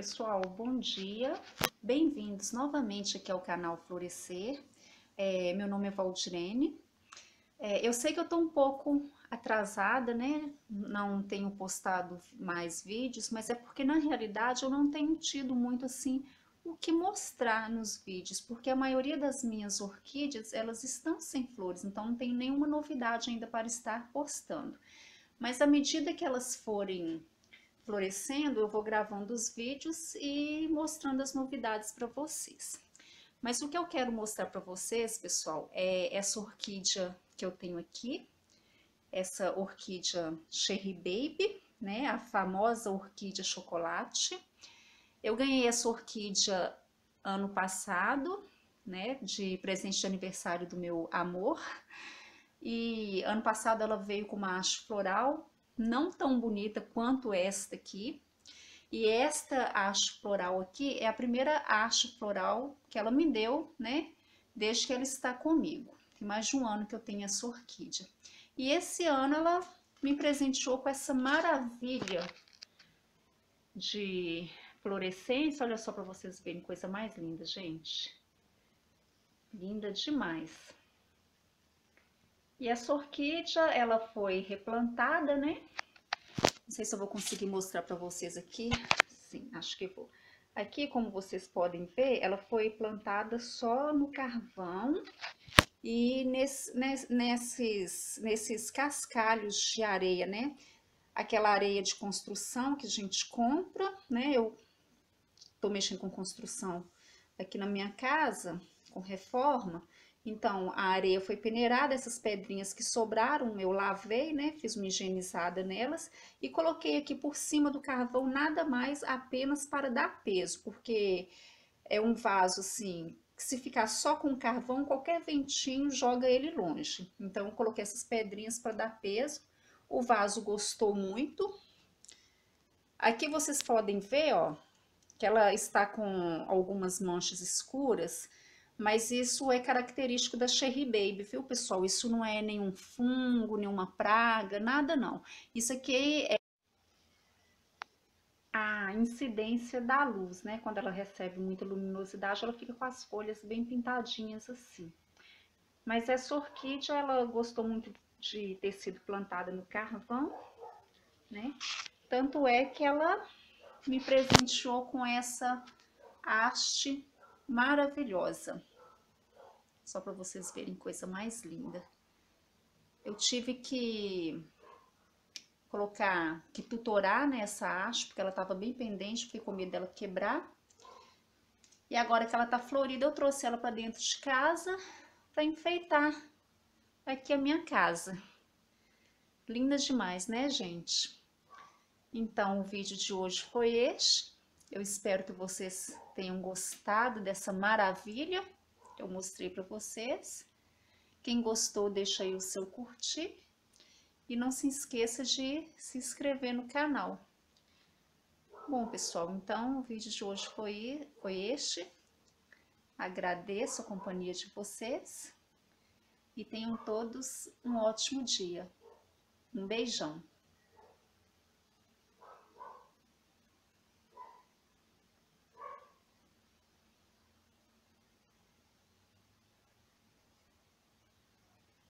pessoal, bom dia. Bem-vindos novamente aqui ao canal Florescer. É, meu nome é Valdirene. É, eu sei que eu tô um pouco atrasada, né? Não tenho postado mais vídeos, mas é porque na realidade eu não tenho tido muito assim o que mostrar nos vídeos, porque a maioria das minhas orquídeas, elas estão sem flores, então não tem nenhuma novidade ainda para estar postando. Mas à medida que elas forem florescendo, eu vou gravando os vídeos e mostrando as novidades para vocês. Mas o que eu quero mostrar para vocês, pessoal, é essa orquídea que eu tenho aqui, essa orquídea Cherry Baby, né, a famosa orquídea chocolate. Eu ganhei essa orquídea ano passado, né, de presente de aniversário do meu amor. E ano passado ela veio com uma haste floral não tão bonita quanto esta aqui. E esta haste floral aqui é a primeira haste floral que ela me deu, né? Desde que ela está comigo. Tem mais de um ano que eu tenho essa orquídea. E esse ano ela me presenteou com essa maravilha de fluorescência. Olha só para vocês verem, coisa mais linda, gente. Linda demais. E essa orquídea, ela foi replantada, né? Não sei se eu vou conseguir mostrar para vocês aqui. Sim, acho que vou. Aqui, como vocês podem ver, ela foi plantada só no carvão e nesse, nesses, nesses cascalhos de areia, né? Aquela areia de construção que a gente compra, né? Eu tô mexendo com construção aqui na minha casa, com reforma, então, a areia foi peneirada, essas pedrinhas que sobraram, eu lavei, né? Fiz uma higienizada nelas e coloquei aqui por cima do carvão, nada mais, apenas para dar peso, porque é um vaso assim, que se ficar só com carvão, qualquer ventinho joga ele longe. Então, eu coloquei essas pedrinhas para dar peso. O vaso gostou muito. Aqui vocês podem ver, ó, que ela está com algumas manchas escuras, mas isso é característico da Cherry Baby, viu, pessoal? Isso não é nenhum fungo, nenhuma praga, nada não. Isso aqui é a incidência da luz, né? Quando ela recebe muita luminosidade, ela fica com as folhas bem pintadinhas assim. Mas essa orquídea, ela gostou muito de ter sido plantada no carvão, né? Tanto é que ela me presenteou com essa haste maravilhosa. Só para vocês verem coisa mais linda. Eu tive que colocar, que tutorar nessa né, haste, porque ela estava bem pendente, fiquei com medo dela quebrar. E agora que ela tá florida, eu trouxe ela para dentro de casa para enfeitar aqui a minha casa. Linda demais, né, gente? Então, o vídeo de hoje foi este. Eu espero que vocês tenham gostado dessa maravilha eu mostrei para vocês. Quem gostou, deixa aí o seu curtir. E não se esqueça de se inscrever no canal. Bom, pessoal, então o vídeo de hoje foi, foi este. Agradeço a companhia de vocês. E tenham todos um ótimo dia. Um beijão.